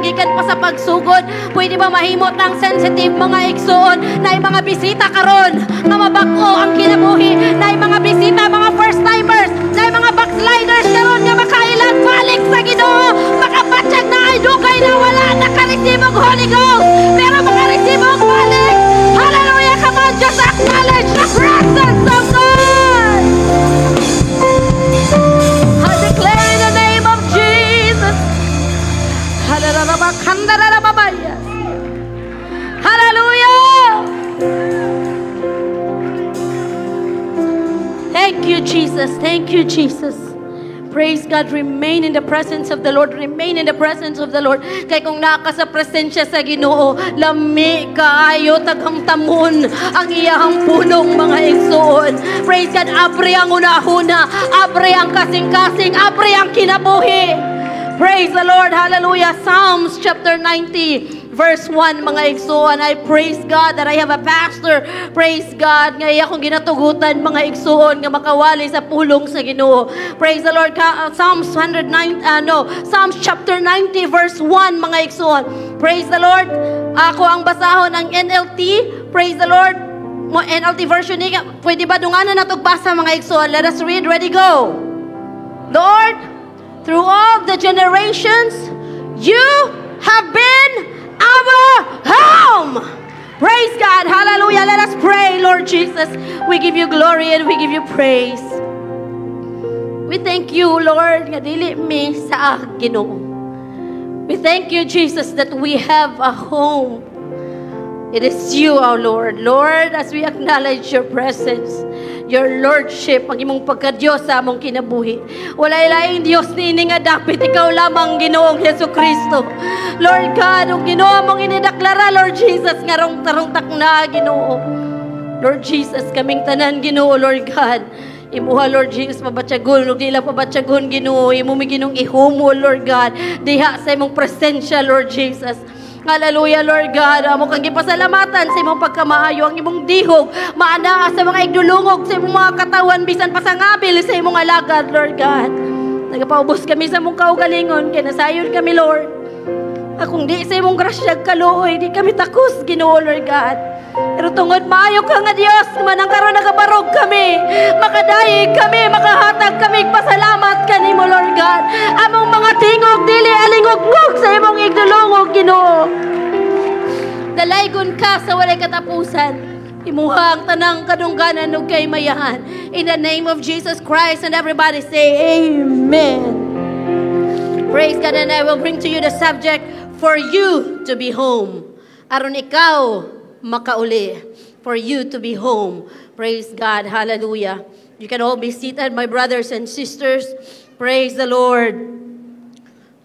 gikan pa sa pagsugod. Pwede ba mahimot ng sensitive mga igsoon? Na mga bisita karon nga mabag-o ang kinabuhi. Na mga bisita mga first timers. Na mga backsliders karon nga makailan balik sa Ginoo. Makapatsag na ay dugay na wala nakaresibog Holy Ghost. Pero makaresibog balik Jesus. Thank you, Jesus. Praise God, remain in the presence of the Lord. Remain in the presence of the Lord. Kay kung naka sa presensya sa Ginoo, lami kaayo tagang tamon ang iyahang punong mga igsoon. Praise God, abre ang una-una, abre ang kasing-kasing, abre ang kinabuhi. Praise the Lord. Hallelujah. Psalms chapter 90 verse 1, mga igsuon, I praise God that I have a pastor. Praise God, nga iya kong ginatugutan, mga igsuon, nga makawali sa pulong sa ginoo. Praise the Lord. Uh, Psalms 109, uh, no, Psalms chapter 90, verse 1, mga igsuon. Praise the Lord. Ako ang basahon ng NLT. Praise the Lord. Mo NLT version ni pwede ba dunganan na basa mga igsuon? Let us read. Ready, go. Lord, through all the generations, you have been our home. Praise God. Hallelujah. Let us pray, Lord Jesus. We give you glory and we give you praise. We thank you, Lord, nga dili mi sa Ginoo. We thank you, Jesus, that we have a home. It is you, our Lord. Lord, as we acknowledge your presence, your lordship, ang imong pagka-Diyos sa among kinabuhi. Walay laing Diyos nini nga dapat ikaw lamang Ginoong Yesu Kristo. Lord God, ug Ginoo mong inideklara Lord Jesus nga rong tarong takna Ginoo. Lord Jesus, kaming tanan Ginoo Lord God. Imuha, Lord Jesus, pabatsagon. Huwag nila pabatsagon, Ginoo. Imo mi ginong ihumo, Lord God. Diha sa imong presensya, Lord Jesus. Hallelujah, Lord God. Amo kang gipasalamatan sa imong pagkamaayo, ang imong dihog, maanaa sa mga igdulungog, sa imong mga katawan, bisan pasangabil sa imong alagad, Lord God. Nagapaubos kami sa imong kaugalingon, kaya nasayon kami, Lord. Akong di sa imong grasya kaluoy, di kami takus, Ginoo, Lord God. Pero tungod maayo ka nga Dios, manang karon nagabarog kami, makadayig kami, makahatag kami pasalamat kanimo Lord God. Among mga tingog dili alingog-ngog sa imong igdulungog Ginoo. Dalaygon ka sa walay katapusan. Imuha ang tanang kadungganan ug kay mayahan. In the name of Jesus Christ and everybody say amen. Praise God and I will bring to you the subject for you to be home. Aron ikaw makauli. For you to be home. Praise God. Hallelujah. You can all be seated, my brothers and sisters. Praise the Lord.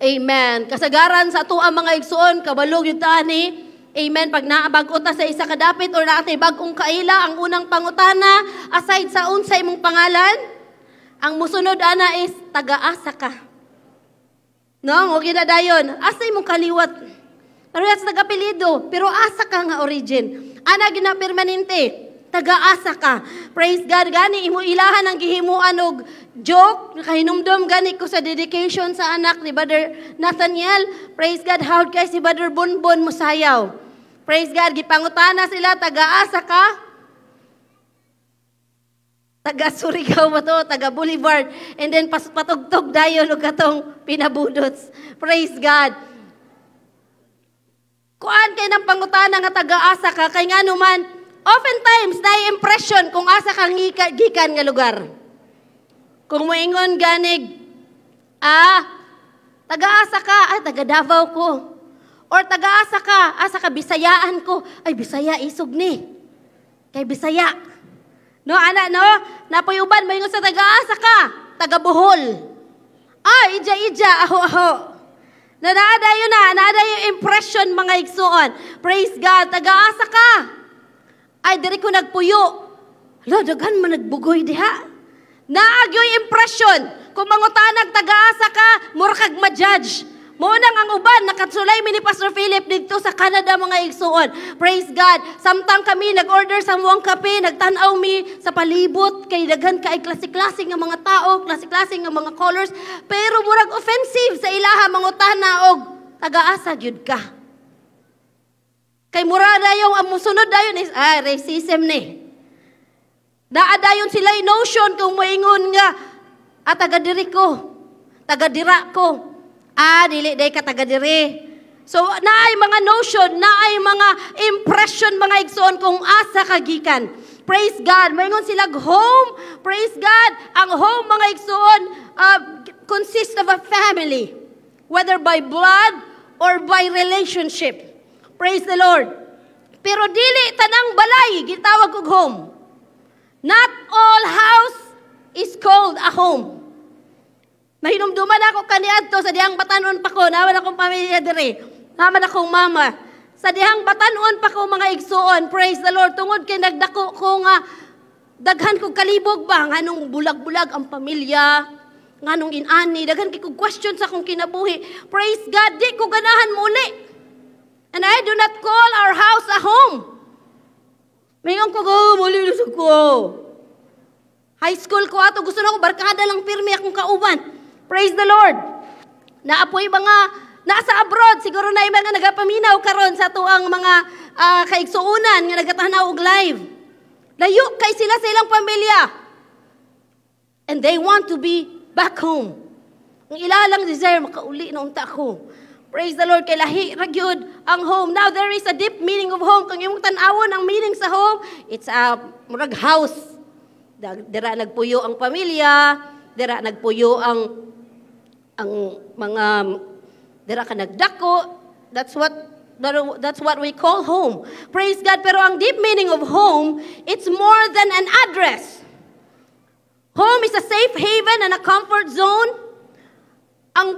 Amen. Kasagaran sa ato ang mga igsoon, kabalog yung tani. Amen. Pag naabag ta sa isa kadapit or naatay bagong kaila, ang unang pangutana, aside sa unsay mong pangalan, ang musunod ana is taga-asa ka. No, o dayon. Asay mong kaliwat. Pero sa taga-apelido, pero asa ka nga origin. Ana gina permanente. Taga-asa ka. Praise God. Gani, imo ilahan ang gihimuan og joke. Nakahinumdum gani ko sa dedication sa anak ni Brother Nathaniel. Praise God. How kay si Brother Bonbon musayaw. Praise God. Gipangutana sila. Taga-asa ka. Taga Surigao ba to? Taga Boulevard. And then patugtog dayon og katong pinabudots. Praise God. Kuan kay nang pangutana nga taga-asa ka kay nga man oftentimes na impression kung asa kang gikan nga lugar. Kung moingon ganig ah taga-asa ka ay taga Davao ko. Or taga-asa ka, asa ka Bisayaan ko. Ay Bisaya isog ni. Kay Bisaya. No ana no, napoy uban moingon sa taga-asa ka, taga Bohol. Ay ija ija aho aho. Na naada yun na, naada yung impression mga igsuon. Praise God, taga-asa ka. Ay, diri ko nagpuyo. Hala, daghan man nagbugoy diha. Naag yung impression. Kung mangutanag taga-asa ka, mura kag ma-judge. Munang ang uban, nakatsulay mi ni Pastor Philip dito sa Canada mga igsuon. Praise God. Samtang kami nag-order sa muang kape, nagtanaw mi sa palibot, kay daghan kay klase-klase nga mga tao, klase-klase nga mga colors, pero murag offensive sa ilaha mangutana og taga-asa gyud ka. Kay mura dayon ang musunod dayon is ah racism ni. Naa dayon sila notion kung moingon nga ah taga diri ko. Taga dira ko. Ah dili day ka taga diri. So naay mga notion, naay mga impression mga igsoon kung asa kagikan. Praise God. Moingon sila home. Praise God. Ang home mga igsoon uh, consists of a family. Whether by blood or by relationship. Praise the Lord. Pero dili tanang balay gitawag og home. Not all house is called a home. Mahinumduman ako kaniadto sa dihang batanon pa ko, naman akong pamilya diri. Naman akong mama. Sa dihang batanon pa ko mga igsuon. Praise the Lord. Tungod kay nagdako ko nga daghan kog kalibog ba nganong bulag-bulag ang pamilya nganong inani daghan kay kog question sa akong kinabuhi praise God di ko ganahan muli And I do not call our house a home. Mayroon ko, oh, muli ko. High school ko ato, gusto na ko, barkada lang pirmi akong kauban. Praise the Lord. Naapoy mga, nasa abroad, siguro na yung mga nagapaminaw karon sa tuang mga uh, kaigsuunan nga nagatanaw og live. Layo kay sila sa ilang pamilya. And they want to be back home. Ang ilalang desire, makauli na unta ko. Praise the Lord, kay lahi ragyod ang home. Now, there is a deep meaning of home. Kung imong tanawon ang meaning sa home, it's a murag house. Dira nagpuyo ang pamilya, dira nagpuyo ang ang mga dira ka nagdako. That's what that's what we call home. Praise God. Pero ang deep meaning of home, it's more than an address. Home is a safe haven and a comfort zone. Ang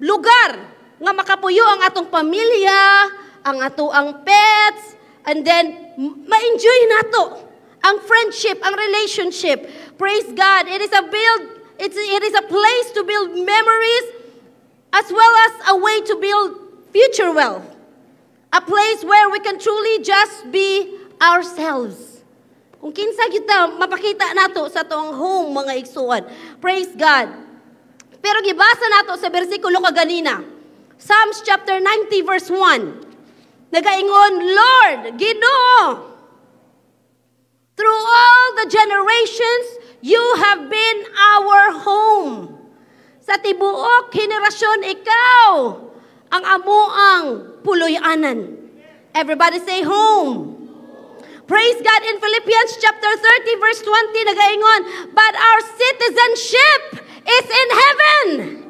lugar nga makapuyo ang atong pamilya, ang ato ang pets, and then ma-enjoy nato ang friendship, ang relationship. Praise God. It is a build it's, it is a place to build memories as well as a way to build future wealth. A place where we can truly just be ourselves. Kung kinsa kita mapakita nato sa tong home mga igsuon. Praise God. Pero gibasa nato sa bersikulo kaganina. Psalms chapter 90 verse 1. Nagaingon, Lord, Ginoo, through all the generations, you have been our home. Sa tibuok henerasyon, ikaw ang amuang puloy-anan. Everybody say home. Praise God in Philippians chapter 30 verse 20 nagaingon, but our citizenship is in heaven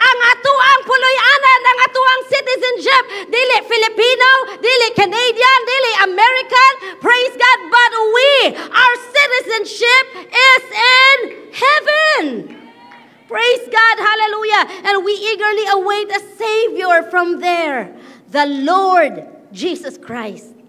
ang atuang puloy-anan, ang atuang citizenship, dili Filipino, dili Canadian, dili American, praise God, but we, our citizenship is in heaven. Praise God, hallelujah. And we eagerly await a Savior from there, the Lord Jesus Christ.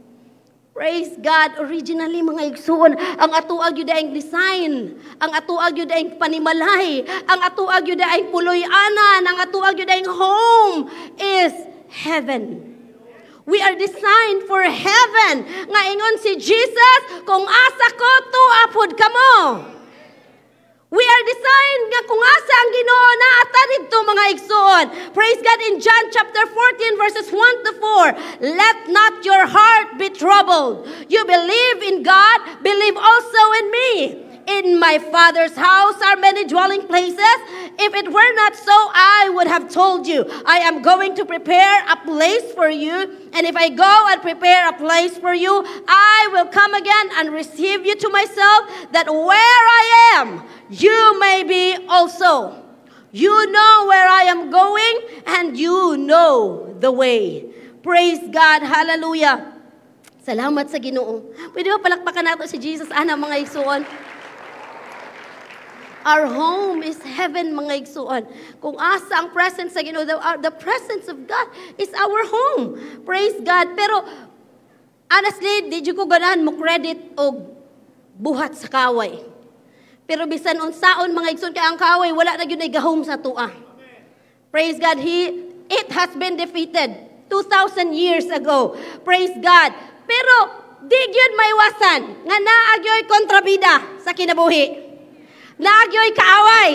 Praise God. Originally, mga igsoon, ang atuag yun ang design, ang atuag yun ang panimalay, ang atuag yun ang puloy-anan, ang atuag yun ang home is heaven. We are designed for heaven. Nga ingon si Jesus, kung asa ko to apod kamo. We are designed nga kung asa ang Ginoo na atanid to mga igsoon. Praise God in John chapter 14 verses 1 to 4. Let not your heart be troubled. You believe in God, believe also in me. In my Father's house are many dwelling places. If it were not so, I would have told you. I am going to prepare a place for you. And if I go and prepare a place for you, I will come again and receive you to myself, that where I am, you may be also. You know where I am going, and you know the way. Praise God. Hallelujah. Salamat sa ginoo. Pwede ba palakpakan nato si Jesus, ana mga isuon? Our home is heaven, mga igsuon. Kung asa ang presence sa Ginoo, the, uh, the presence of God is our home. Praise God. Pero, honestly, di ko ganahan mo credit o buhat sa kaway. Pero bisan unsaon mga igsoon kay ang kaway wala na gyud gahom sa tua. Praise God, he it has been defeated 2000 years ago. Praise God. Pero di gyud maiwasan nga naagyoy kontrabida sa kinabuhi. Naagyoy kaaway.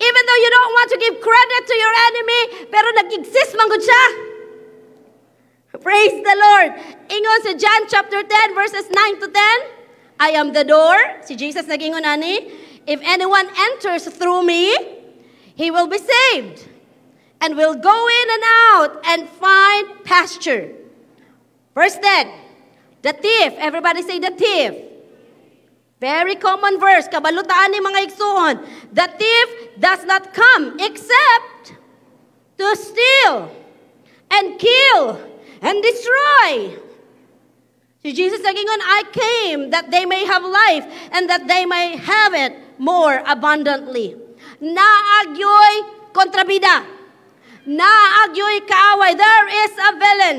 Even though you don't want to give credit to your enemy, pero nag-exist man siya. Praise the Lord. Ingon sa John chapter 10 verses 9 to 10. I am the door. Si Jesus nagingon ani, if anyone enters through me, he will be saved and will go in and out and find pasture. Verse 10. The thief. Everybody say the thief. Very common verse. Kabalutaan ni mga igsuon. The thief does not come except to steal and kill and destroy. Si Jesus nagingon, I came that they may have life and that they may have it more abundantly. Naagyoy kontrabida. Naagyoy kaaway. There is a villain.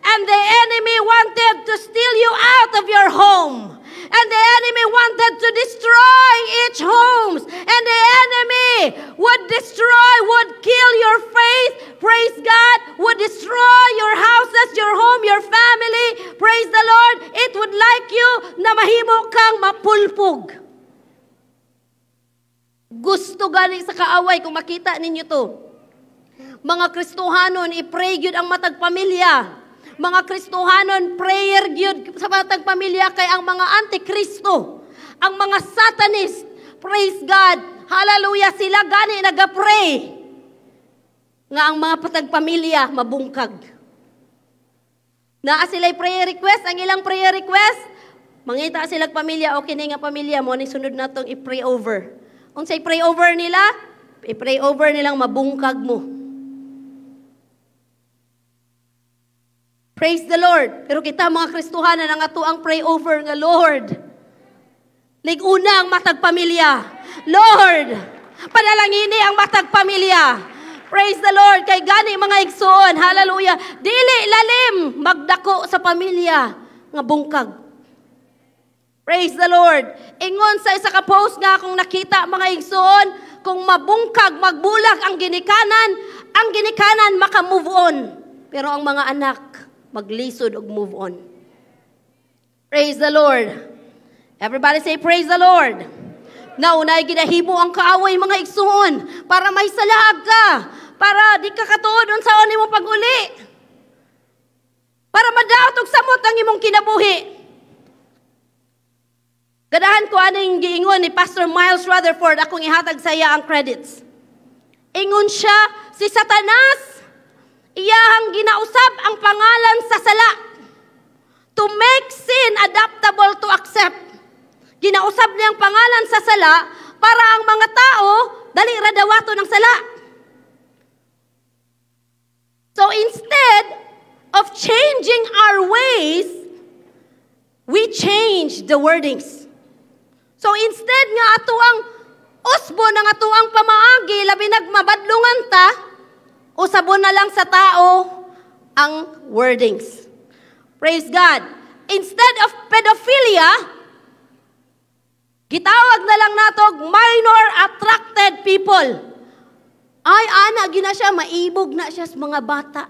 And the enemy wanted to steal you out of your home. And the enemy wanted to destroy each homes. And the enemy would destroy, would kill your faith. Praise God. Would destroy your houses, your home, your family. Praise the Lord. It would like you na mahimo kang mapulpog. Gusto gani sa kaaway kung makita ninyo to. Mga Kristohanon, i-pray yun ang matag pamilya mga Kristohanon, prayer gyud sa matag pamilya kay ang mga antikristo, ang mga satanist, praise God, hallelujah, sila gani nagapray nga ang mga patag pamilya mabungkag. Naa sila'y prayer request, ang ilang prayer request, mangita sila pamilya, okay na nga pamilya mo, ni sunod na itong i-pray over. Kung say pray over nila, i-pray over nilang mabungkag mo. Praise the Lord. Pero kita mga Kristuhanan ang ato ang pray over nga Lord. Liguna ang matag pamilya. Lord, panalangini ang matag pamilya. Praise the Lord. Kay gani mga igsoon. Hallelujah. Dili lalim magdako sa pamilya nga bungkag. Praise the Lord. Ingon sa isa ka post nga akong nakita mga igsoon, kung mabungkag, magbulag ang ginikanan, ang ginikanan maka-move on. Pero ang mga anak, maglisod og move on. Praise the Lord. Everybody say praise the Lord. Naunay ginahimo ang kaaway mga igsuon para may salag ka, para di ka katuod sa mo paguli. Para madaot og ang imong kinabuhi. Gadahan ko aning giingon ni Pastor Miles Rutherford akong ihatag sa iya ang credits. Ingon siya si Satanas iyahang ginausab ang pangalan sa sala to make sin adaptable to accept. Ginausab niya ang pangalan sa sala para ang mga tao dali ra dawato ng sala. So instead of changing our ways, we change the wordings. So instead nga ato ang usbo ng ato ang pamaagi labi nagmabadlungan ta, Usabon na lang sa tao ang wordings. Praise God. Instead of pedophilia, gitawag na lang natog minor attracted people. Ay, ana, gina siya, maibog na siya sa mga bata.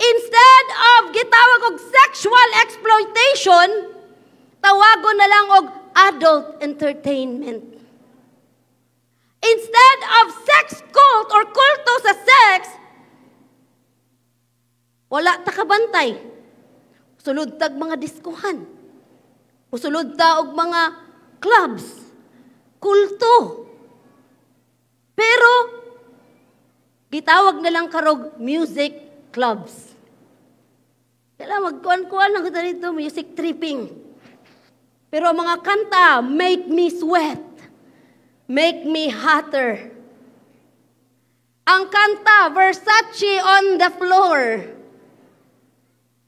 Instead of gitawag og sexual exploitation, tawagon na lang og adult entertainment. Instead of sex cult or kulto sa sex, wala ta kabantay. Sulod tag mga diskuhan. Usulod ta og mga clubs, kulto. Pero gitawag na lang karog music clubs. Kaya magkuan-kuan lang dito, music tripping. Pero mga kanta, make me sweat. Make me hotter. Ang kanta, Versace on the floor.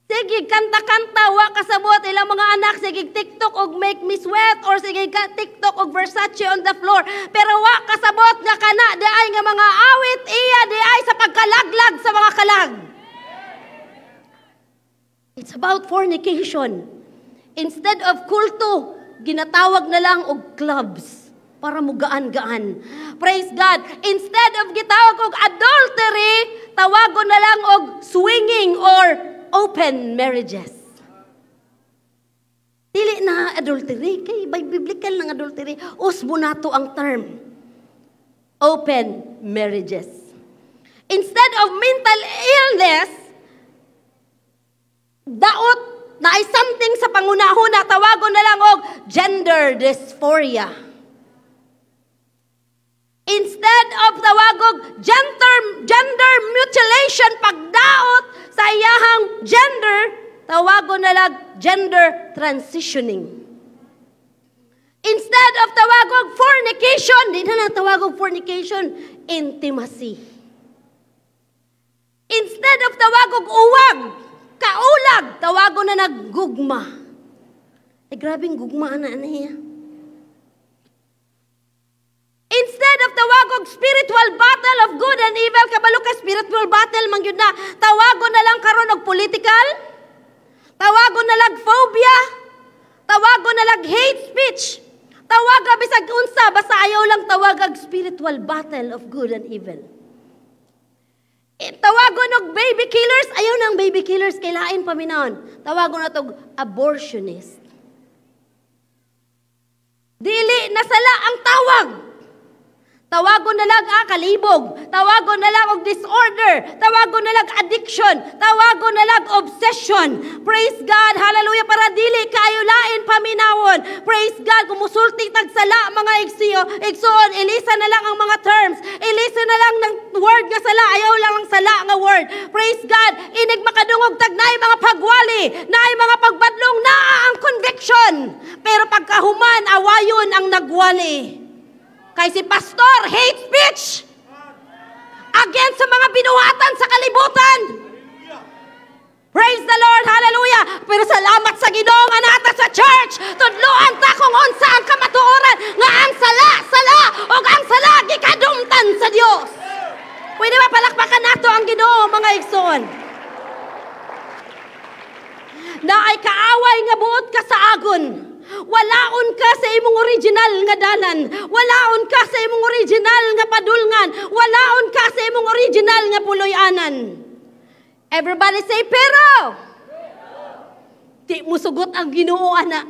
Sige, kanta-kanta, wa kasabot ilang mga anak, sige, TikTok og make me sweat, or sige, TikTok og Versace on the floor. Pero wa kasabot nga kana, di ay nga mga awit, iya, di ay sa pagkalaglag sa mga kalag. It's about fornication. Instead of kulto, ginatawag na lang og clubs para mo gaan-gaan. Praise God. Instead of gitawag og adultery, tawagon na lang og swinging or open marriages. Dili na adultery, kay by biblical ng adultery, usbo nato ang term. open marriages. Instead of mental illness, daot na ay something sa pangunahon na tawagon na lang og gender dysphoria. Instead of tawagog gender, gender mutilation, pagdaot sa iyahang gender, tawagon na lang gender transitioning. Instead of tawagog fornication, di na tawagog fornication, intimacy. Instead of tawagog uwag, kaulag, tawagon na naggugma. Ay, grabing gugma na niya. Instead of tawagog spiritual battle of good and evil, kabalo ka spiritual battle man yun na, tawagon na lang karon og political, tawagon na lang phobia, tawagon na lang hate speech, tawaga bisag unsa, basta ayaw lang tawagag spiritual battle of good and evil. Eh, tawagon og baby killers, ayaw nang baby killers, kailain paminaon. Tawagon na tog abortionist. Dili nasala ang tawag. Tawagon na lang ah, kalibog. Tawagon na lang og disorder. Tawagon na lang addiction. Tawagon na lang obsession. Praise God. Hallelujah. Para dili kayo lain paminawon. Praise God. Kumusulti tagsala mga igsiyo. Igsoon. Ilisa na lang ang mga terms. Ilisa na lang ng word nga sala. Ayaw lang ang sala nga word. Praise God. Inig makadungog tagnay mga pagwali. Naay mga pagbadlong naa ang conviction. Pero pagkahuman, awayon ang nagwali. Kay si pastor, hate speech. Against sa mga binuhatan sa kalibutan. Praise the Lord, hallelujah. Pero salamat sa Ginoo nga nata sa church. Tudloan ta kung unsa ang kamatuoran nga ang sala, sala o ang sala gikadumtan sa Dios. Pwede ba palakpakan nato ang Ginoo mga igsoon? Na ay kaaway nga buot ka sa agon. Walaon ka sa imong original nga dalan. Walaon ka sa imong original nga padulngan. Walaon ka sa imong original nga puloy-anan. Everybody say, pero! Di mo sugot ang ginoo, ana.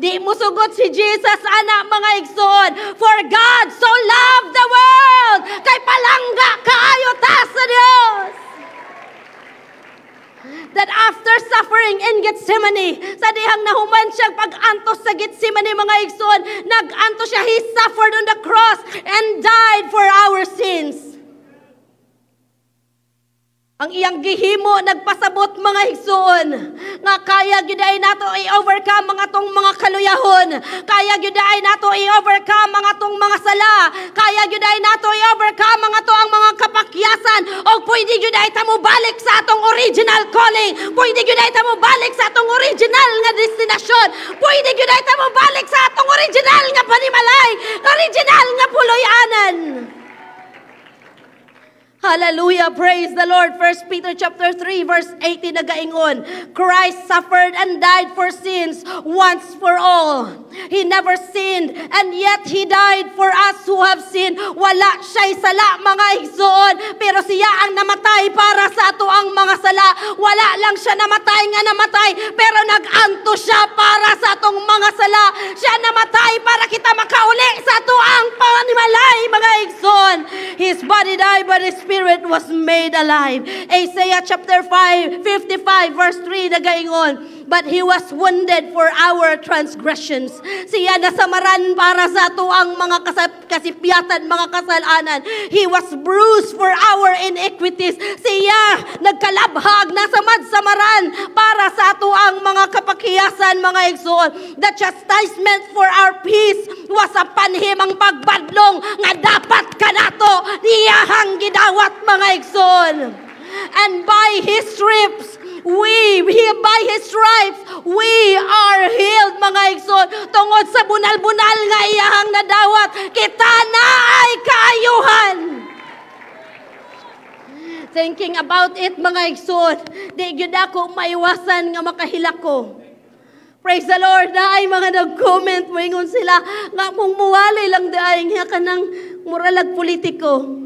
Di mo sugot si Jesus, ana, mga igsoon. For God so loved the world, kay palangga kaayo ta sa Dios that after suffering in Gethsemane, sa dihang nahuman siyang pag-antos sa Gethsemane mga igsoon, nag-antos siya, He suffered on the cross and died for our sins. Ang iyang gihimo nagpasabot mga igsoon nga kaya gyuday nato i-overcome mga tong mga kaluyahon. Kaya gyuday nato i-overcome mga tong mga sala. Kaya gyuday nato i-overcome mga to ang mga kapakyasan o pwede gyuday ta mo balik sa atong original calling. Pwede gyuday ta mo balik sa atong original nga destinasyon. Pwede gyuday ta mo balik sa atong original nga panimalay, original nga puloy-anan. Hallelujah. Praise the Lord. First Peter chapter 3 verse 18 nagaingon. Christ suffered and died for sins once for all. He never sinned and yet He died for us who have sinned. Wala siya'y sala mga igsoon pero siya ang namatay para sa ato ang mga sala. Wala lang siya namatay nga namatay pero nag-anto siya para sa atong mga sala. Siya namatay para kita makauli sa ato ang panimalay mga igsoon. His body died but His Spirit was made alive. Isaiah chapter 5, 55 verse 3 nagaingon, But He was wounded for our transgressions. Siya nasamaran para sa ato ang mga kasap- kasipyatan, mga kasalanan. He was bruised for our iniquities. Siya nagkalabhag, nasamad samaran para sa ato ang mga kapakiyasan, mga igsoon. The chastisement for our peace was upon Him ang pagbadlong nga dapat kanato niyahang gidawat mga igsoon. And by His stripes, we, by His stripes, we are healed, mga igsoon. Tungod sa bunal-bunal nga iyahang nadawat, kita na ay kaayuhan. Thinking about it, mga igsoon, di gyud ako maiwasan nga makahilak ko. Praise the Lord, daay mga nag-comment, moingon sila, nga mong muwalay lang daay nga kanang muralag politiko.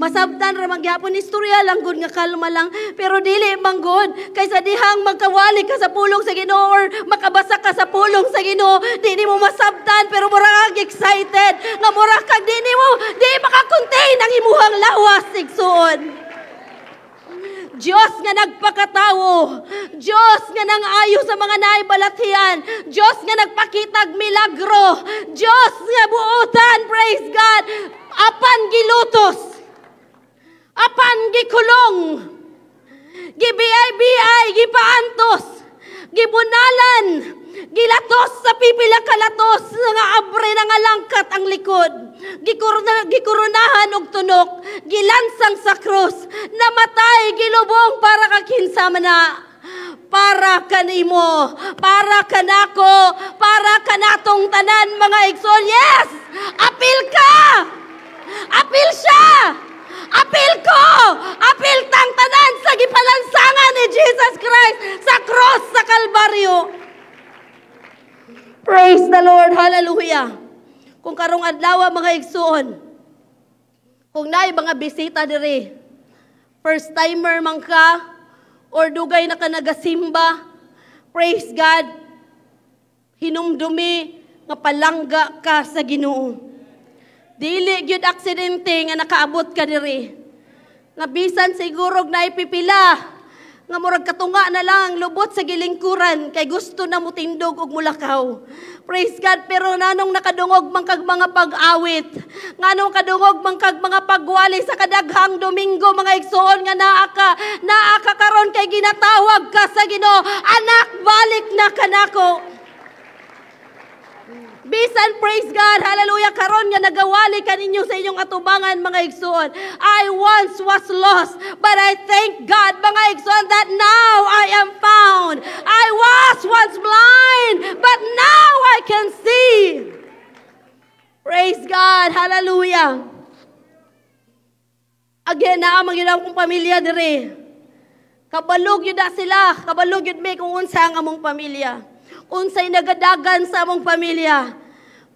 Masabtan ra magyapon istorya lang gud nga kalma lang pero dili manggod kaysa dihang magkawali ka sa pulong sa Ginoo or makabasa ka sa pulong sa Ginoo di mo masabtan pero mura kag excited nga mura kag di mo di makakontain ang imuhang lawas sigsuon. Diyos nga nagpakatawo. Diyos nga nang ayo sa mga naibalathian. Diyos nga nagpakitag milagro. Diyos nga buotan, praise God. Apan gilutos. Apan gikulong. Gibiyay-biyay, gipaantos. Gibunalan. Gilatos sa pipila kalatos nga abre na nga langkat ang likod. Gikurunahan og tunok, gilansang sa krus, namatay gilubong para kakinsama na para kanimo, para kanako, para kanatong tanan mga igsoon. Yes! Apil ka! Apil siya! Apil ko! Apil tang tanan sa gipalansangan ni Jesus Christ sa cross sa Kalbaryo. Praise the Lord. Hallelujah. Kung karong adlaw mga igsoon, kung naay mga bisita diri, first timer man ka, or dugay na ka nagasimba, praise God, hinumdumi nga palangga ka sa Ginoo. Dili gyud aksidente nga nakaabot ka diri. Nga bisan siguro na ipipila nga murag katunga na lang lubot sa gilingkuran kay gusto na mutindog og mulakaw. Praise God, pero nanong nakadungog man kag mga pag-awit. Nganong kadungog man kag mga pagwali sa kadaghang Domingo mga igsoon nga naa ka, naa ka karon kay ginatawag ka sa Ginoo, anak balik na kanako. Bisan praise God, hallelujah, karon nga nagawali kaninyo sa inyong atubangan mga igsoon. I once was lost, but I thank God mga igsoon that now I am found. I was once blind, but now I can see. Praise God, hallelujah. Again, naamang yun akong pamilya dire. Kabalog yun na sila, kabalog yun may kung unsa ang among pamilya unsay nagadagan sa among pamilya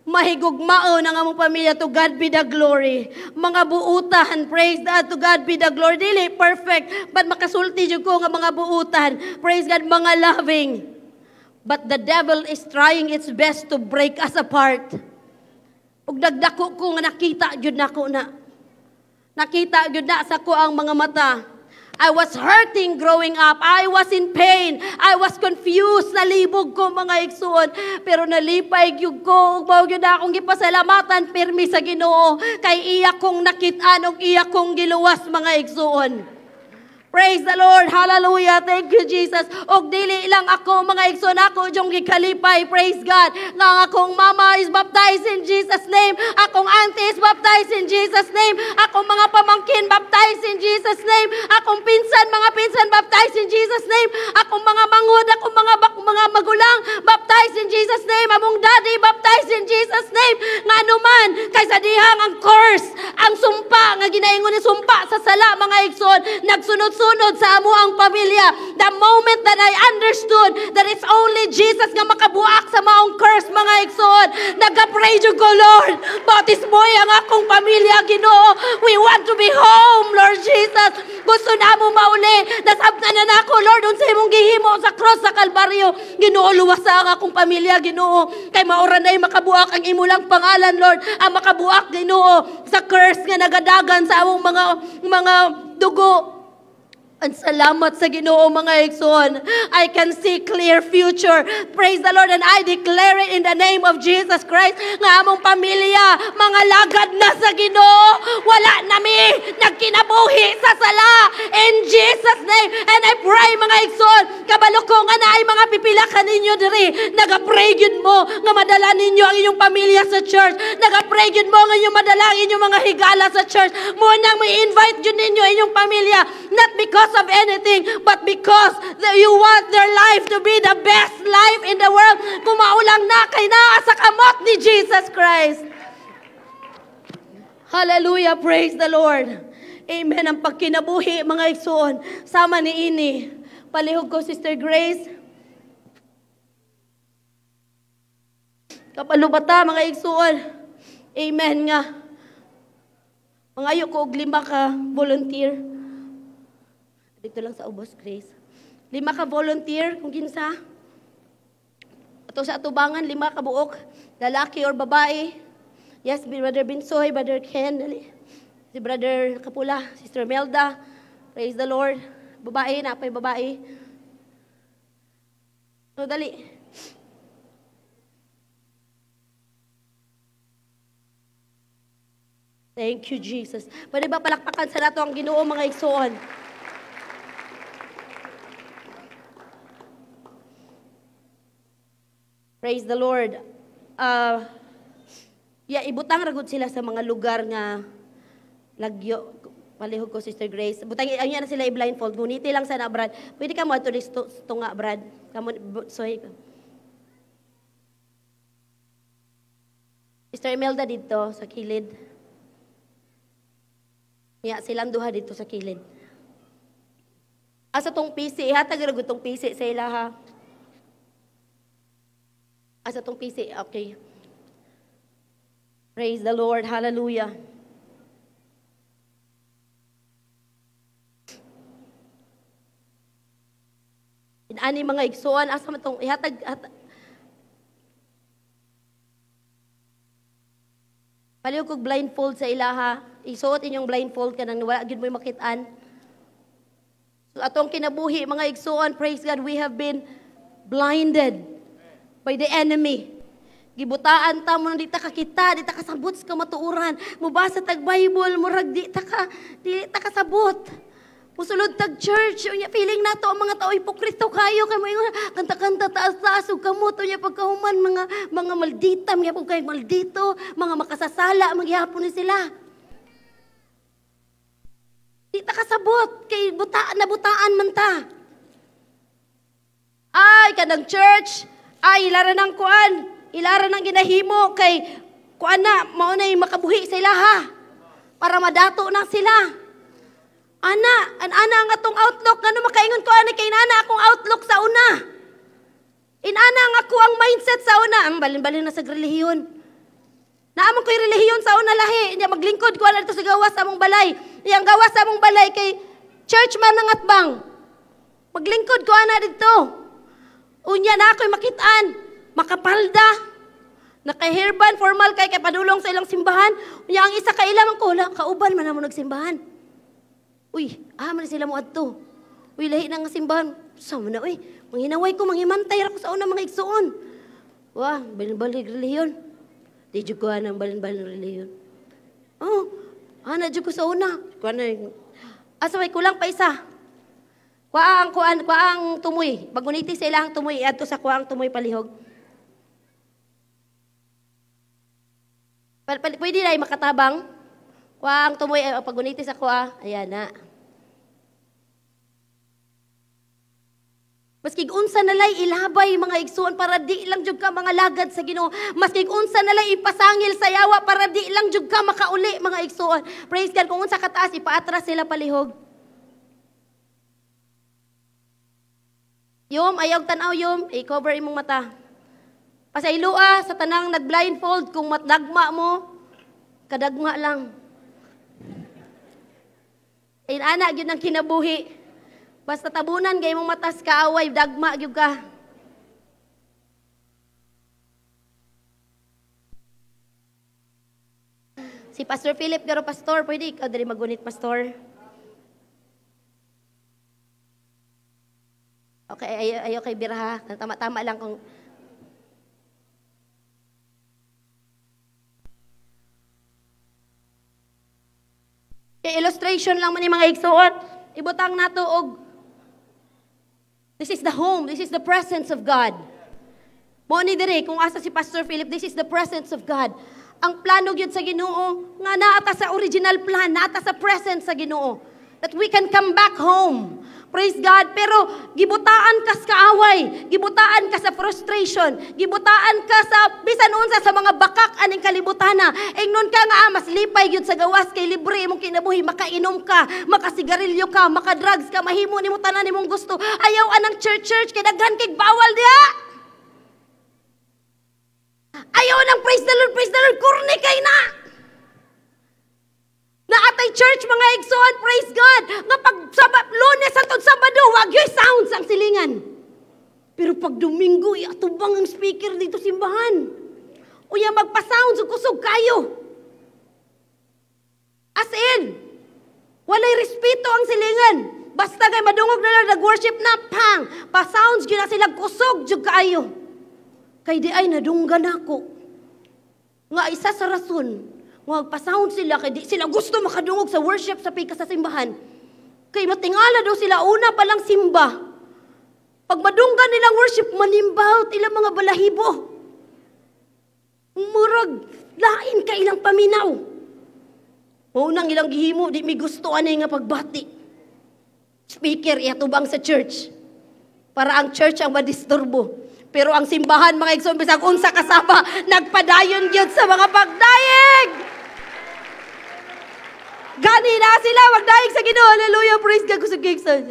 mahigugmao ng among pamilya to God be the glory. Mga buutan, praise God, to God be the glory. Dili perfect, but makasulti jud ko nga mga buutan. Praise God, mga loving. But the devil is trying its best to break us apart. Ug dagdako ko nga nakita jud nako na. Nakita jud na sa ko ang mga mata I was hurting growing up. I was in pain. I was confused. Nalibog ko mga igsuon. Pero nalipay gyud ko. Ug gyud akong gipasalamatan pirmi sa Ginoo kay iya kong nakit-an ug iya kong giluwas mga igsuon. Praise the Lord. Hallelujah. Thank you, Jesus. Og dili lang ako, mga igsoon ako, diyong gikalipay. Praise God. Nga akong mama is baptized in Jesus' name. Akong auntie is baptized in Jesus' name. Akong mga pamangkin baptized in Jesus' name. Akong pinsan, mga pinsan baptized in Jesus' name. Akong mga mangod, akong mga mga magulang baptized in Jesus' name. Among daddy baptized in Jesus' name. Nga anuman, kaysa dihang ang curse, ang sumpa, nga ginaingon ni sumpa sa sala, mga igsoon, nagsunod sunod sa amo ang pamilya. The moment that I understood that it's only Jesus nga makabuak sa maong curse, mga igsoon, nagka-pray ko, Lord, batis mo ang akong pamilya, Ginoo. We want to be home, Lord Jesus. Gusto na mo mauli. Nasabta na na ako, Lord, unsay mong gihimo sa cross sa Kalbaryo. Ginoo, luwasa ang akong pamilya, Ginoo. Kay maura na makabuak ang imulang pangalan, Lord. Ang makabuak, Ginoo, sa curse nga nagadagan sa among mga mga dugo Ang salamat sa Ginoo mga igsoon. I can see clear future. Praise the Lord and I declare it in the name of Jesus Christ nga among pamilya mga lagad na sa Ginoo. Wala nami nagkinabuhi sa sala in Jesus name. And I pray mga igsoon, kabalo ko nga naay mga pipila kaninyo diri. Naga-pray gyud mo nga madala ninyo ang inyong pamilya sa church. Naga-pray gyud mo nga inyong madala ang inyong mga higala sa church. Mo nang may invite gyud ninyo inyong pamilya not because of anything, but because you want their life to be the best life in the world. Kumaulang na kay naa sa kamot ni Jesus Christ. Hallelujah, praise the Lord. Amen. Ang pagkinabuhi, mga igsoon, sama ni Ini. Palihog ko, Sister Grace. Kapalubata, mga igsoon. Amen nga. Mangayo ko og lima ka volunteer. Dito lang sa Ubos Grace. Lima ka volunteer kung kinsa. Ato sa atubangan lima ka buok, lalaki or babae. Yes, Brother Binsoy, Brother Ken, dali. si Brother Kapula, Sister Melda. Praise the Lord. Babae, napay babae. So, dali. Thank you, Jesus. Pwede ba palakpakan sa nato ang ginoo mga igsoon? Praise the Lord. Uh, yeah, ibutang ragod sila sa mga lugar nga lagyo palihog ko Sister Grace. Butang ang na sila i-blindfold. Nguniti lang sa na Brad. Pwede ka mo ato dito nga Brad. Kamo soy Sister Imelda dito sa kilid. Ya, silang duha dito sa kilid. Asa tong pisi, ihatag ra tong pisi sa ila ha. Asa tong pisi, okay. Praise the Lord, hallelujah. Ani mga igsuan, asa man tong ihatag, Paliw kog blindfold sa ilaha, isuot inyong blindfold kanang wala gyud mo makitaan. So atong kinabuhi mga igsuon, praise God, we have been blinded by the enemy. Gibutaan ta mo di ta kakita, di ta kasabot sa kamatuuran. Mubasa tag Bible, murag di ka di ta kasabot. Musulod tag church, unya feeling nato ang mga tao hipokrito kayo kay mo kanta-kanta taas-taas ug kamot unya pagkahuman mga mga maldita, mga pug kay maldito, mga makasasala magyapon ni sila. Di ta kasabot kay butaan na butaan man ta. Ay kanang church, ay ilara nang kuan, ilara nang ginahimo kay kuan na mao na makabuhi sa ilaha para madato na sila. Ana, an ana ang atong outlook ngano makaingon ko ani kay nana akong outlook sa una. Inana ang ako ang mindset sa una, ang balin-balin na sa relihiyon. Naamon ko'y relihiyon sa una lahi, niya maglingkod ko ala sa gawas sa among balay. Iyang gawas sa among balay kay church man ang atbang. Maglingkod ko ana didto. Unya na ako'y makitaan, makapalda, naka-hairband, formal kay kay padulong sa ilang simbahan. Unya ang isa ka ilang ko, kauban man namo nagsimbahan. Uy, aman sila mo adto. Uy, lahi na nga simbahan. Sama na, uy. Manghinaway ko, manghimantay ra ko sa una mga igsoon. Wah, balin-balin reliyon. Di jud ko anang balin-balin reliyon. Oh, ana jud ko sa una. Kuan Asa may kulang pa isa. Kuang kuan kuang tumoy. Baguniti sa ilang tumoy adto sa kuang tumoy palihog. Pwede na makatabang. Kuang tumoy ay paguniti sa kuha. Ayan na. Maski unsa nalay ilabay mga igsuon para di lang jud ka mga lagad sa Ginoo. Maski unsa nalay ipasangil sa yawa para di lang jud ka makauli mga igsuon. Praise God kung unsa kataas ipaatras sila palihog. Yom, ayaw tanaw yom, i-cover imong mata. Pasaylua sa tanang nag-blindfold kung matdagma mo, kadagma lang. Inana gyud ang kinabuhi. Basta tabunan gay mong matas kaaway, dagma gyud ka. Si Pastor Philip garo pastor, pwede ikaw diri magunit pastor. Okay, ayo ayo kay biraha. Tama-tama lang kung Kay illustration lang man ni mga igsuon. Ibutang nato og This is the home. This is the presence of God. Mo ni dire kung asa si Pastor Philip, this is the presence of God. Ang plano gyud sa Ginoo nga naata sa original plan, naata sa presence sa Ginoo that we can come back home. Praise God. Pero gibutaan ka sa kaaway, gibutaan ka sa frustration, gibutaan ka sa bisan unsa sa mga bakak aning kalibutana. Ingnon ka nga mas lipay gyud sa gawas kay libre imong kinabuhi, makainom ka, makasigarilyo ka, makadrugs ka, mahimo nimo tanan nimong gusto. Ayaw anang church church kay daghan kay bawal diha. Ayaw nang praise the Lord, praise the Lord, kurni kay na. Naatay church mga igsoon, praise God. Nga pag saba, lunes at sabado, wag yo'y sounds ang silingan. Pero pag Domingo, iatubang ang speaker dito simbahan. Uya magpa-sounds, kusog kayo. As in, walay respeto ang silingan. Basta kay madungog na lang nag-worship na, pang, pa-sounds yun na sila kusog, jud kaayo. Kay di ay nadunggan ako. Nga isa sa rason, nga pa-sound sila, kay di sila gusto makadungog sa worship sa pika sa simbahan. Kay matingala daw sila, una pa lang simba. Pag madunggan nilang worship, manimbaw tila mga balahibo. Murag, lain ka ilang paminaw. Unang ilang gihimo, di mi gusto ani nga pagbati. Speaker, iatubang sa church. Para ang church ang madisturbo. Pero ang simbahan, mga igsoon, bisag unsa kasama, nagpadayon gyud sa mga pagdayeg. Gani na sila, magdayeg sa Ginoo. Hallelujah, praise God. Kusog igsoon.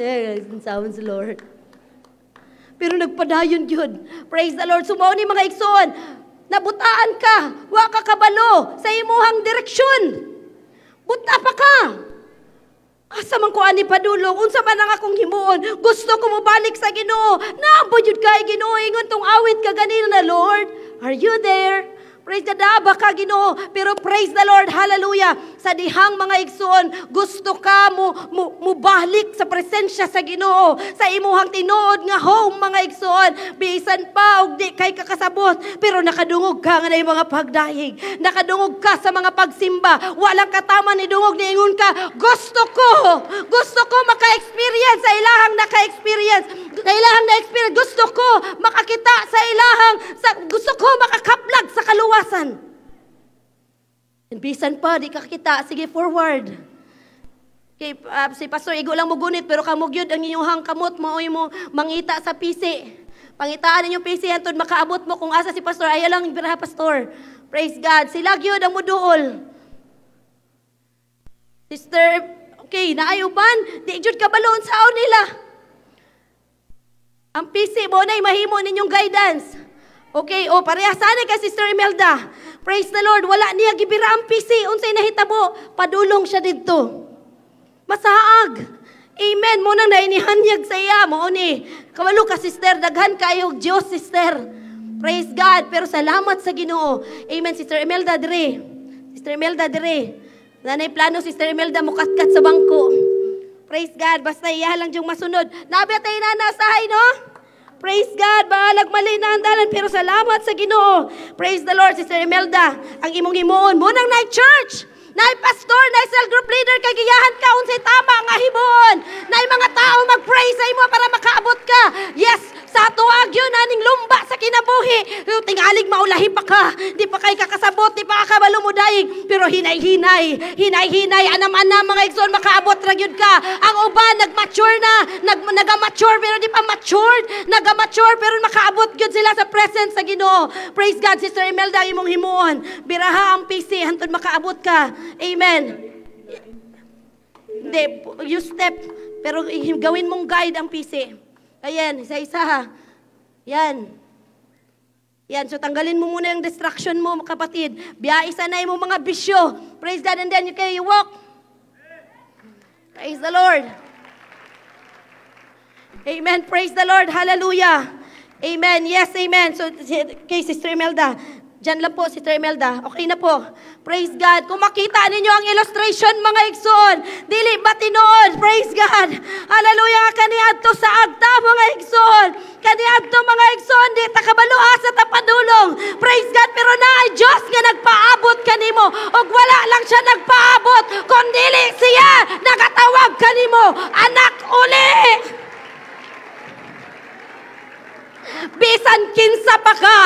Sounds Lord. Pero nagpadayon gyud. Praise the Lord. Sumaw ni mga igsoon. Nabutaan ka. Wa ka kabalo sa imuhang direksyon. Buta pa ka. Asa man ko ani padulong, unsa man ang akong himuon, gusto ko mobalik sa Ginoo. Naabo jud kay Ginoo ingon tong awit ka ganina na Lord. Are you there? Praise God, daba ka Ginoo. Pero praise the Lord, hallelujah. Sa dihang mga igsoon, gusto ka mo, mo, sa presensya sa Ginoo. Sa imuhang tinuod nga home mga igsoon. Bisan pa og di kay kakasabot. Pero nakadungog ka nga na mga pagdayig. Nakadungog ka sa mga pagsimba. Walang katama ni dungog ni ingon ka, gusto ko, gusto ko maka-experience sa ilahang naka-experience. Sa ilahang na-experience, gusto ko makakita sa ilahang, sa, gusto ko makakaplag sa kaluwa kaluwasan. And bisan pa, di ka kita, sige forward. Kay, uh, si Pastor Igo lang mo gunit, pero kamugyod ang inyong kamot, maoy mo mangita sa pisi. Pangitaan ninyong pisi, hantod makaabot mo kung asa si Pastor, ayaw lang ibiraha Pastor. Praise God. Sila gyud ang muduol. Sister, okay, naayuban, di jud kabalon sa nila. Ang pisi mo na mahimo ninyong guidance. Okay, o oh, pareha sana kay Sister Imelda. Praise the Lord, wala niya gibira ang PC. Unsay nahitabo, padulong siya didto. Masaag. Amen. Mo nang nainihanyag sa iya mo ni. Kawalo ka sister, daghan kayo Dios sister. Praise God. Pero salamat sa Ginoo. Amen. Sister Imelda dire. Sister Imelda dire. Nanay plano Sister Imelda mukatkat sa bangko. Praise God. Basta iya lang yung masunod. Nabi tayo na nasahay, no? Praise God, bahalag mali na andalan, pero salamat sa ginoo. Praise the Lord, Sister Imelda. Ang imong imuon, munang night church. Nay pastor, nay cell group leader, kay giyahan ka unsay tama nga himuon. Nay mga tao mag-pray sa imo para makaabot ka. Yes, sa tuwag yun, aning lumba sa kinabuhi. Tingalig maulahi pa ka. Di pa kay kakasabot, di pa ka malumudayig. Pero hinay-hinay, hinay-hinay, anam-anam mga igsoon, makaabot ra ka. Ang uban, nag-mature na, nag nag-mature pero di pa matured. Nag-mature pero makaabot yun sila sa presence sa ginoo. Praise God, Sister Imelda, imong himuon. Biraha ang PC, hantod makaabot ka. Amen. Hindi, you step, pero gawin mong guide ang PC. Ayan, isa-isa. Yan. Yan, so tanggalin mo muna yung distraction mo, kapatid. Biya isa na mo mga bisyo. Praise God, and then you can you walk. Praise the Lord. Amen. Praise the Lord. Hallelujah. Amen. Yes, amen. So, kay Sister Imelda, Diyan lang po, Sister Imelda. Okay na po. Praise God. Kung makita ninyo ang illustration, mga igsoon, dili ba tinood? Praise God. Hallelujah. Kaniadto sa agta, mga igsoon. Kaniadto, mga igsoon, di takabaluha sa tapadulong. Praise God. Pero na ay Diyos nga nagpaabot kanimo. O wala lang siya nagpaabot. Kundi siya nagatawag kanimo. Anak uli. Bisan kinsa pa ka,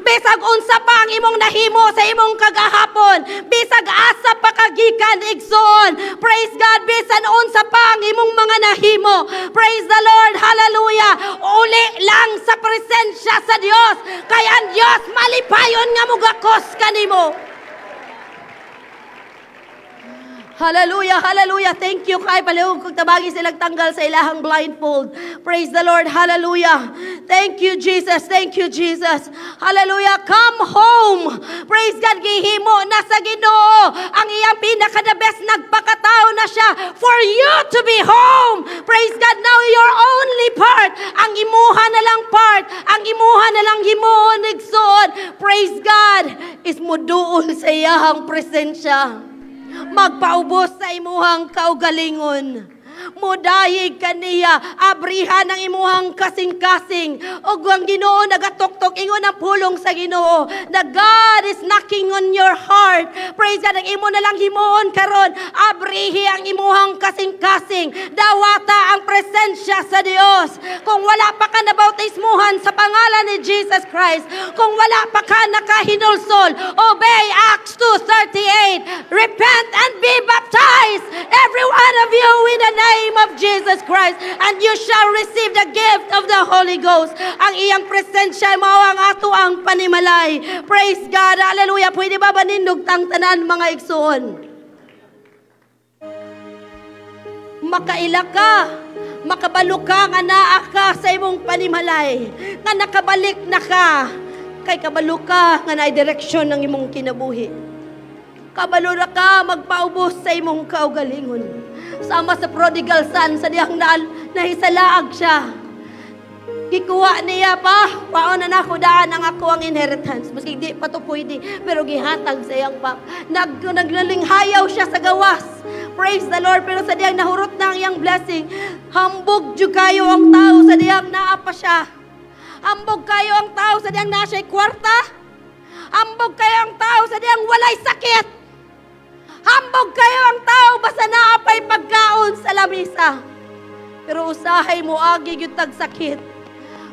bisag unsa pa ang imong nahimo sa imong kagahapon, bisag asa pa kagikan igsoon. Praise God, bisan unsa pa ang imong mga nahimo. Praise the Lord, hallelujah. Uli lang sa presensya sa Dios, kay ang Dios malipayon nga mugakos kanimo. Hallelujah, hallelujah. Thank you kay palihog kung tabagi silang tanggal sa ilahang blindfold. Praise the Lord. Hallelujah. Thank you Jesus. Thank you Jesus. Hallelujah. Come home. Praise God. Gihimo na sa Ginoo. Ang iyang pinaka the best nagpakatao na siya for you to be home. Praise God. Now your only part. Ang imuha na lang part. Ang imuha na lang himuon igsoon. Praise God. Is muduol sa iyahang presensya magpaubos sa imuhang kaugalingon. Mudayig kaniya, abrihan ng imuhang kasing-kasing. O ang ginoo nagatok-tok, ingon ang pulong sa ginoo. The God is knocking on your heart. Praise God, ang imo na lang himuon karon abrihi ang imuhang kasing-kasing. Dawata ang presensya sa Dios. Kung wala pa ka nabautismuhan sa pangalan ni Jesus Christ, kung wala pa ka nakahinulsol, obey Acts 2.38. Repent and be baptized, every one of you in the name name of Jesus Christ and you shall receive the gift of the Holy Ghost. Ang iyang presensya mao ang ato ang panimalay. Praise God. Hallelujah. Pwede ba banindog tang tanan mga igsoon? Makaila ka makabalo ka nga naa ka sa imong panimalay nga nakabalik na ka kay kabalo ka nga naay direksyon ng imong kinabuhi kabalo na ka magpaubos sa imong kaugalingon sama sa prodigal son sa diyang na, nahisalaag siya. Gikuha niya pa, paon na nako daan ang ako ang inheritance. Maski di pa to pwede, pero gihatag sa iyang pap. Nag, naglalinghayaw siya sa gawas. Praise the Lord, pero sa diyang nahurot na ang iyang blessing. Hambog jud kayo ang tao sa diyang naa pa siya. Hambog kayo ang tao sa diyang naa siya kwarta. Hambog kayo ang tao sa diyang walay sakit. Hambog kayo ang tao lamisa. Pero usahay mo agi gyud tag sakit.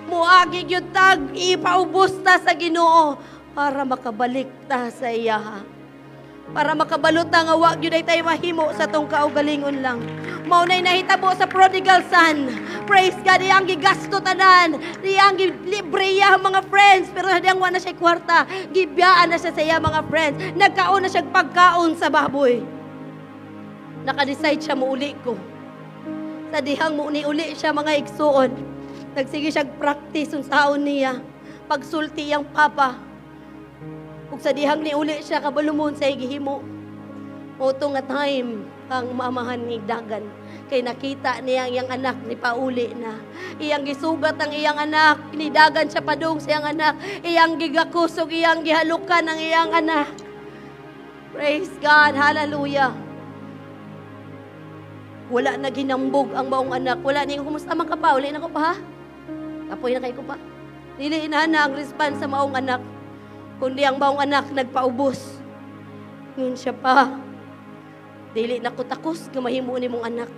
Muagi gyud tag ipaubos ta sa Ginoo para makabalik ta sa iya. Para makabalot nga wa gyud ay tayo mahimo sa tong kaugalingon lang. Mao nay nahitabo sa prodigal son. Praise God, iyang gigasto tanan. Iyang libre iya mga friends. Pero hadiyang wa na siya kwarta. Gibiyaan na siya sa iya mga friends. Nagkaon na siya pagkaon sa baboy. Naka-decide siya muuli ko. Sa dihang muuni-uli siya mga igsuon. Nagsige siya practice ang saon niya. Pagsulti iyang papa. Ug sa dihang ni uli siya kabalumon sa igihimo. Oto nga time ang mamahan ni Dagan. Kay nakita niya ang iyang anak ni Pauli na. Iyang gisugat ang iyang anak. Ni Dagan siya padung sa iyang anak. Iyang gigakusog, iyang gihalukan ang iyang anak. Praise God. Hallelujah. Wala na ginambog ang baong anak. Wala niya, kumusta man ka pa? Uli na ko pa ha? Kapoy na kay ko pa. Dili na ang response sa maong anak. Kundi ang baong anak nagpaubos. Ngayon siya pa Dili na ko takos nga mahimo ni mong anak.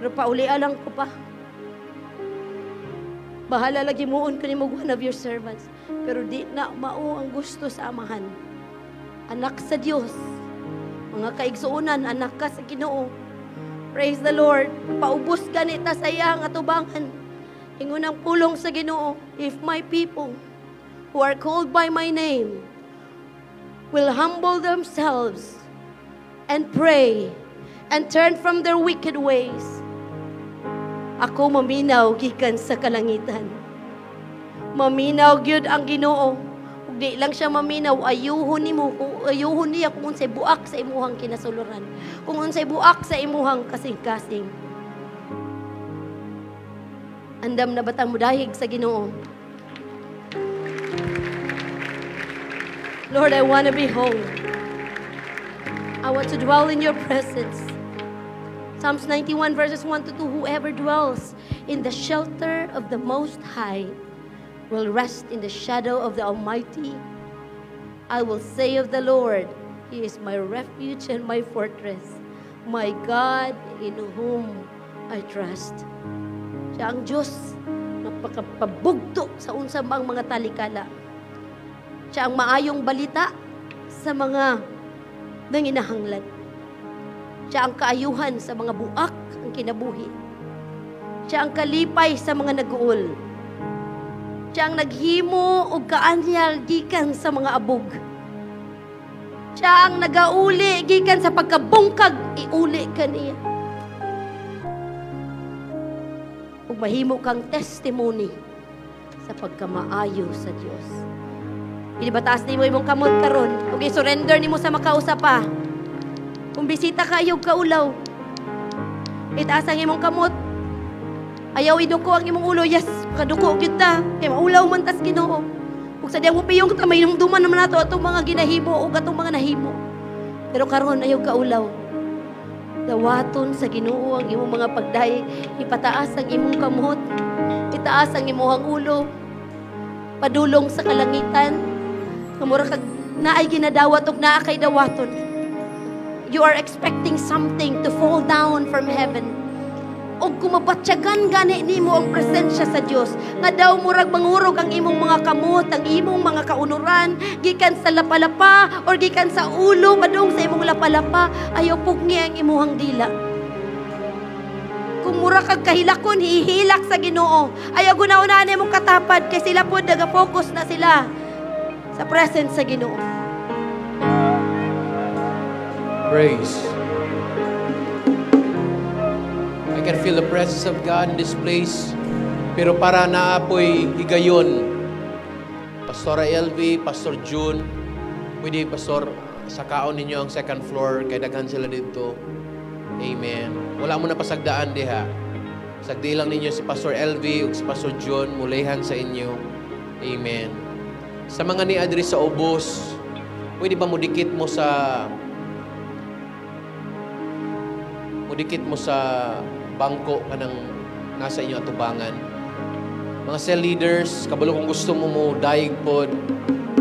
Pero pauli lang ko pa. Bahala lagi moon ko ni mo one of your servants. Pero di na mao ang gusto sa amahan. Anak sa Dios. Mga kaigsuunan, anak ka sa Ginoo. Praise the Lord. Paubos ganita sa iyang atubangan. Ingon ang pulong sa Ginoo, if my people who are called by my name will humble themselves and pray and turn from their wicked ways. Ako maminaw gikan sa kalangitan. Maminaw gyud ang Ginoo. Di lang siya maminaw, ayuhon nimo, ayuhon niya kung unsay buak sa imuhang kinasuluran. Kung unsay buak sa imuhang kasing-kasing. Andam na batang mudahig sa Ginoo. Lord, I want to be home. I want to dwell in your presence. Psalms 91 verses 1 to 2 Whoever dwells in the shelter of the Most High will rest in the shadow of the Almighty. I will say of the Lord, He is my refuge and my fortress, my God in whom I trust. Siya ang Diyos na pagpabugto sa unsang mga talikala. Siya ang maayong balita sa mga ng inahanglan. Siya ang kaayuhan sa mga buak ang kinabuhi. Siya ang kalipay sa mga nag-uol. Siya ang naghimo o kaanyal gikan sa mga abog. Siya ang nagauli gikan sa pagkabungkag iuli kaniya. Ug mahimo kang testimony sa pagkamaayo sa Dios. Hindi ba taas nimo imong kamot karon ug i-surrender nimo sa makausap pa. Kung bisita ka ayog kaulaw, itaas ang imong kamot. Ayaw iduko ang imong ulo, yes, kaduko gyud ta. Kay maulaw man tas Ginoo. Ug sa diyang mupiyong ta may duman naman nato atong mga ginahimo ug atong mga nahimo. Pero karon ayaw kaulaw. Dawaton sa Ginoo ang imong mga pagday, ipataas ang imong kamot, itaas ang imong ulo, padulong sa kalangitan. Kamura kag naay ginadawat ug naa kay dawaton. You are expecting something to fall down from heaven. O kumabatyagan gani nimo ang presensya sa Dios nga daw murag mangurog ang imong mga kamot, ang imong mga kaunuran gikan sa lapalapa or gikan sa ulo padung sa imong lapalapa ayaw pugni ang imuhang dila. Kung mura kag kahilakon hihilak sa Ginoo. Ayaw gunauna nimo katapad kay sila pod naga-focus na sila sa presence sa Ginoo. Praise. Can feel the presence of God in this place. Pero para naapoy higayon, Pastora LV, Pastor June, pwede Pastor, sakaon ninyo ang second floor, kay daghan sila dito. Amen. Wala mo na pasagdaan diha. Sagdi lang ninyo si Pastor LV ug si Pastor June, mulayhan sa inyo. Amen. Sa mga ni Adri sa ubos, pwede ba mo dikit mo sa mudikit mo sa bangko kanang nasa inyo atubangan. Mga cell leaders, kabalo kung gusto mo mo daig pod,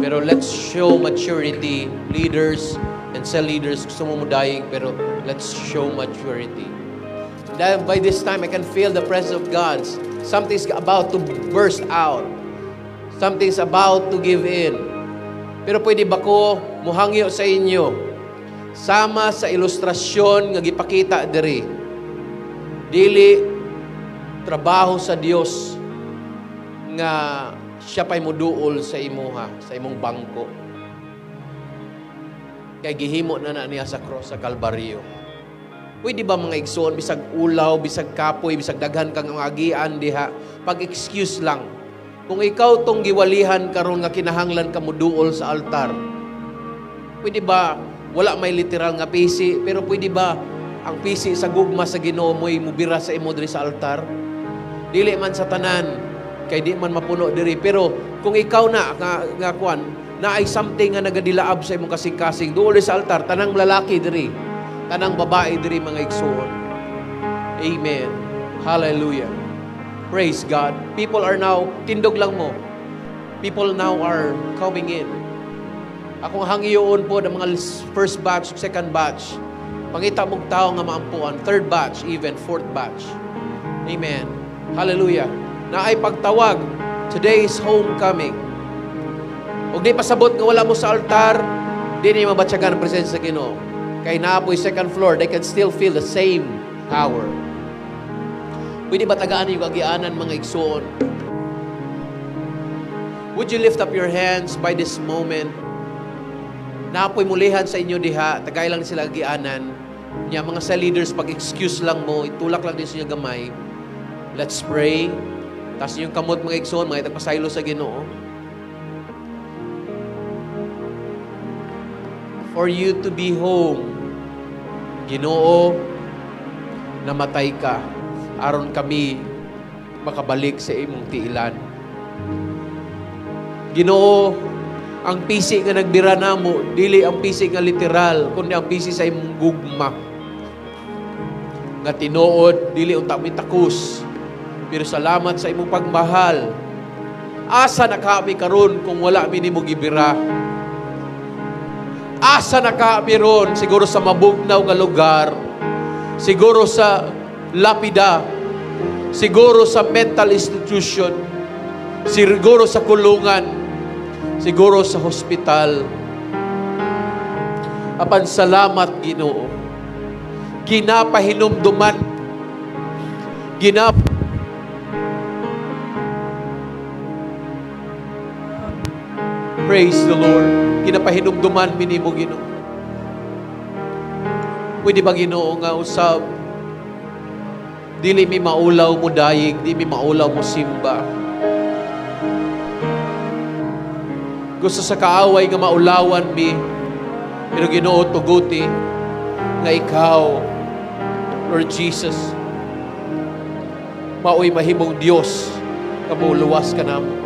pero let's show maturity. Leaders and cell leaders, gusto mo mo daig, pero let's show maturity. Dahil by this time, I can feel the presence of God. Something's about to burst out. Something's about to give in. Pero pwede ba ko muhangyo sa inyo sama sa ilustrasyon nga gipakita diri dili trabaho sa Dios nga siya pay moduol sa imuha sa imong bangko. Kay gihimo na na niya sa cross sa Kalbaryo. Pwede ba mga igsoon bisag ulaw bisag kapoy bisag daghan kang agian diha pag excuse lang. Kung ikaw tong giwalihan karon nga kinahanglan ka moduol sa altar pwede ba wala may literal nga pisi, pero pwede ba ang pisi sa gugma sa Ginoo mo'y mubira sa imo diri sa altar? Dili man sa tanan, kay di man mapuno diri. Pero kung ikaw na nga, nga kuan, na ay something nga nagadilaab sa imong kasing-kasing, duol sa altar, tanang lalaki diri, tanang babae diri mga igsoon. Amen. Hallelujah. Praise God. People are now, tindog lang mo, people now are coming in. Akong hangiyoon po ng mga first batch, second batch. Pangita mong tao nga maampuan. Third batch, even fourth batch. Amen. Hallelujah. Na ay pagtawag. Today is homecoming. Huwag di pasabot nga wala mo sa altar, di niya mabatsyagan ang presensya sa Ginoo. Kay naapoy second floor, they can still feel the same power. Pwede ba tagaan yung agianan mga igsoon? Would you lift up your hands by this moment? Naapoy mulihan sa inyo diha, tagay lang sila gianan. Nya mga sa leaders, pag excuse lang mo, itulak lang din sa gamay. Let's pray. Tapos yung kamot mga igsoon, mga itagpasaylo sa ginoo. For you to be home, ginoo, namatay ka, aron kami makabalik sa imong tiilan. Ginoo, ang pisi nga nagbira namo, dili ang pisi nga literal, kundi ang pisi sa imong gugma. Nga tinuod, dili unta mi takus. Pero salamat sa imong pagmahal. Asa na kami karon kung wala mi nimo gibira? Asa na kami ron? Siguro sa mabugnaw nga lugar. Siguro sa lapida. Siguro sa mental institution. Siguro sa kulungan siguro sa hospital. Apan salamat Ginoo. Ginapahinumduman. Ginap Praise the Lord. Ginapahinumduman minimo Ginoo. Pwede ba ginoo nga usab? Dili mi maulaw mo dayig, di mi maulaw mo simba. Gusto sa kaaway nga maulawan mi, pero ginoo tuguti nga ikaw, Lord Jesus, maoy mahimong Dios, kamuluwas ka namo.